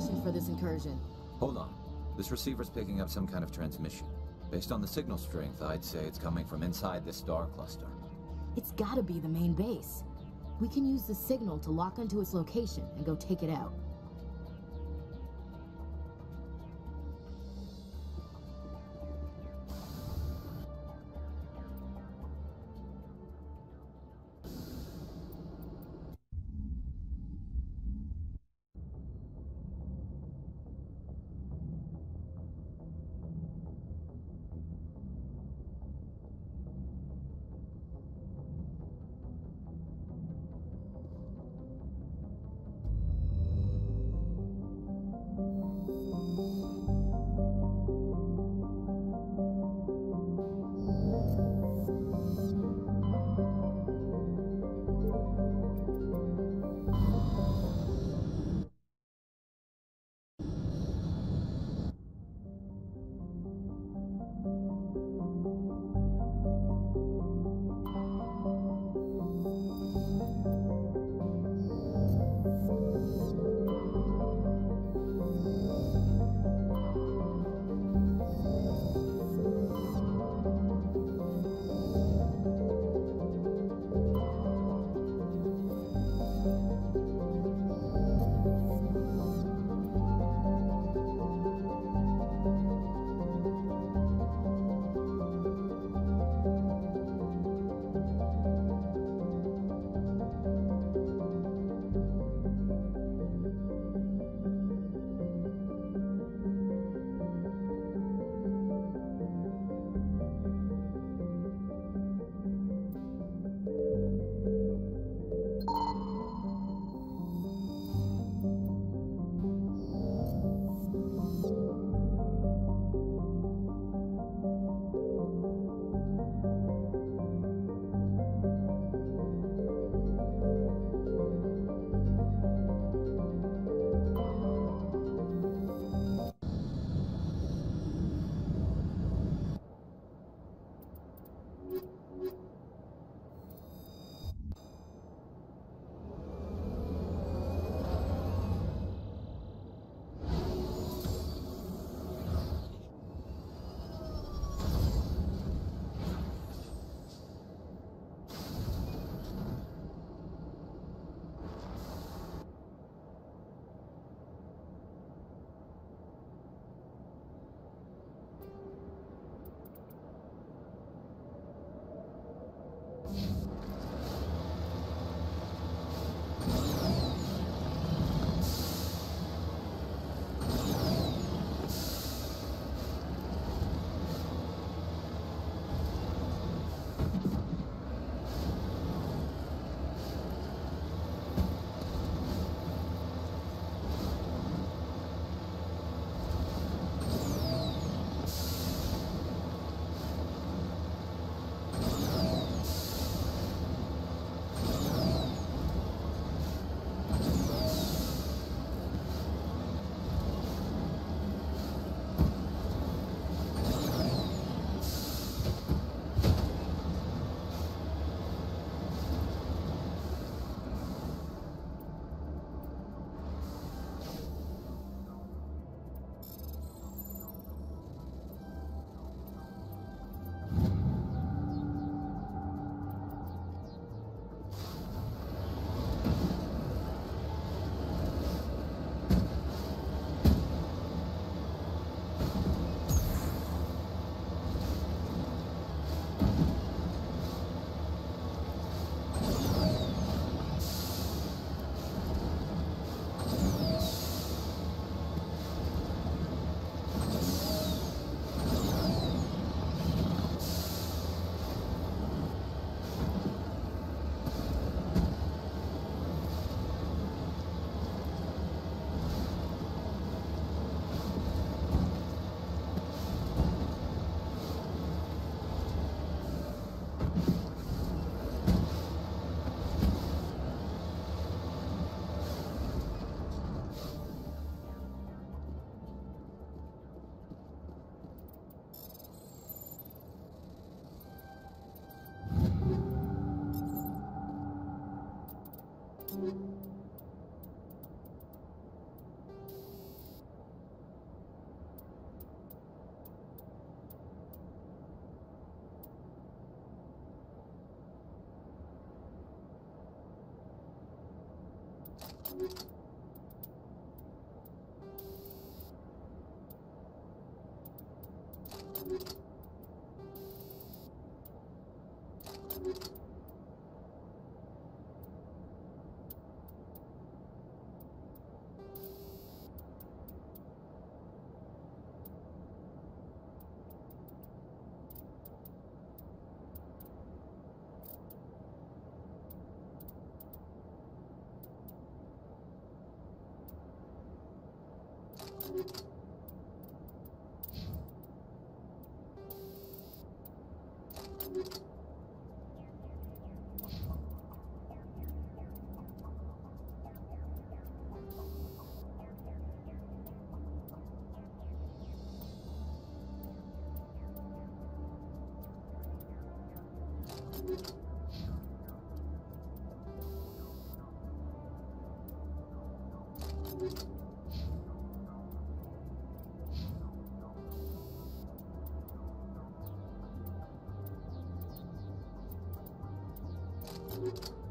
this incursion. Hold on. This receiver's picking up some kind of transmission. Based on the signal strength, I'd say it's coming from inside this star cluster. It's gotta be the main base. We can use the signal to lock onto its location and go take it out. you you Thank you.